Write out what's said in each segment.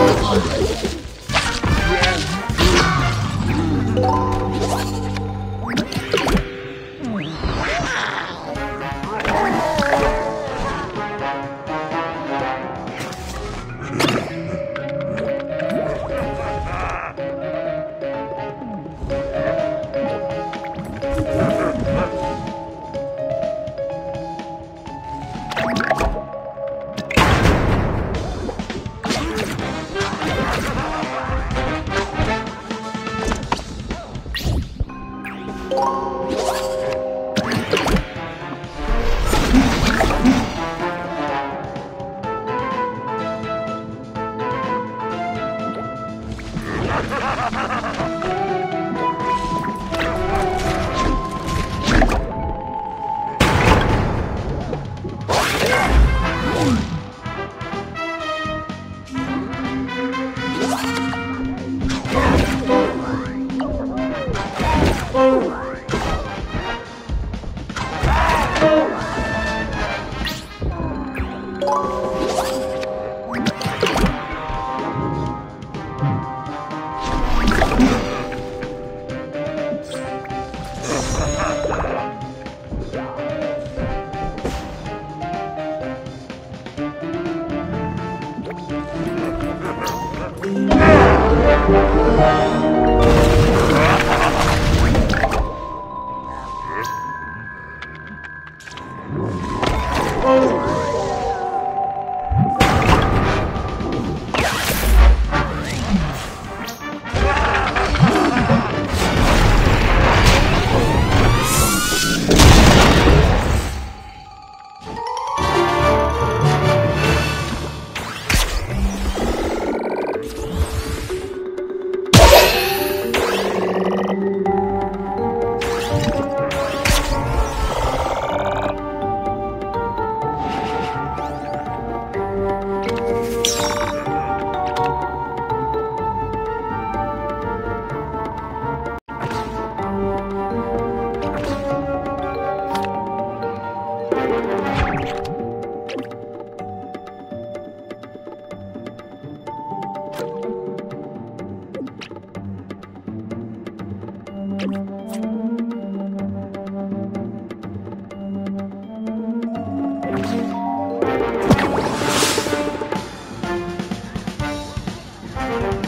Oh, my God. Oh! What?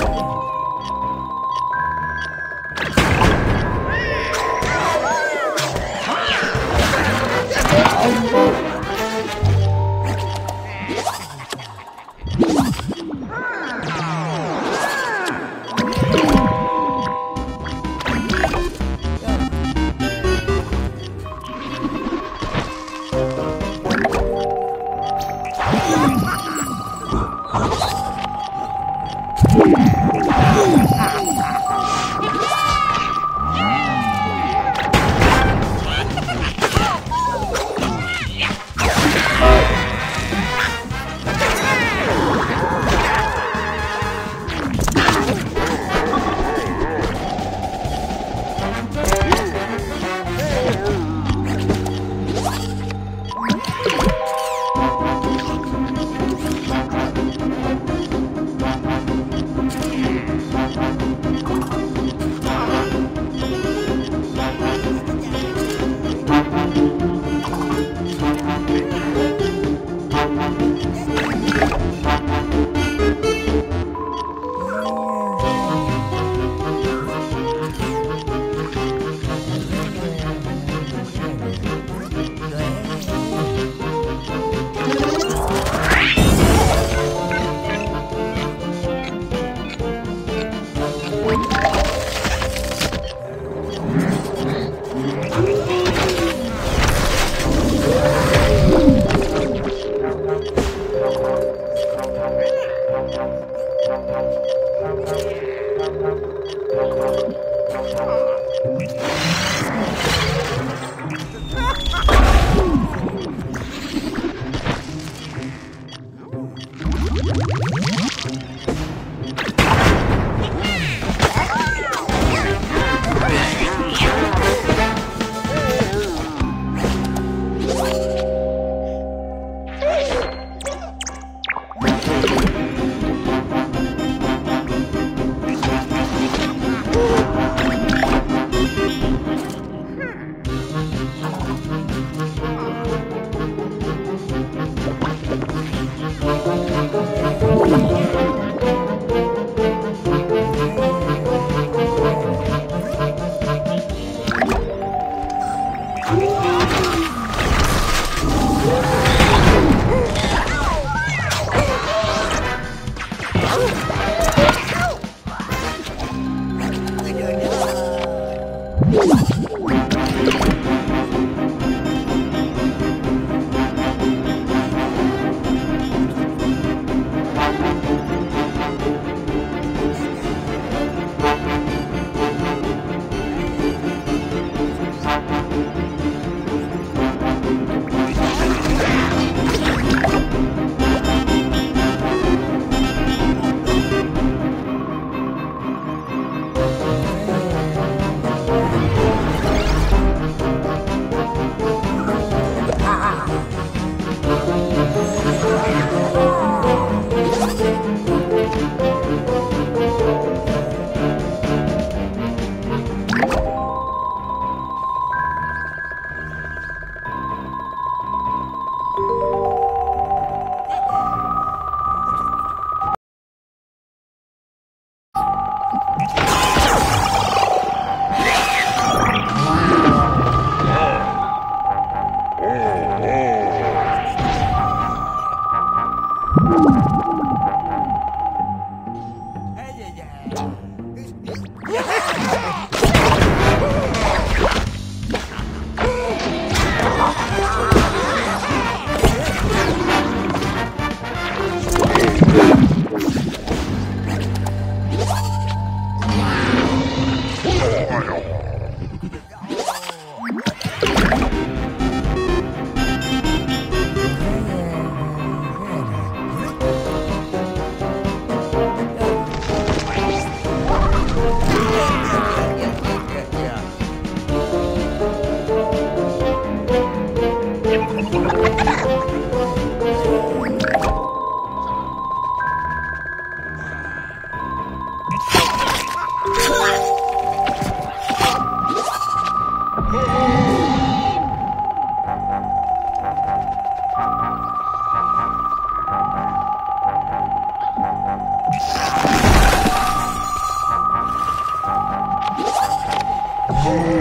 Israel. Oh!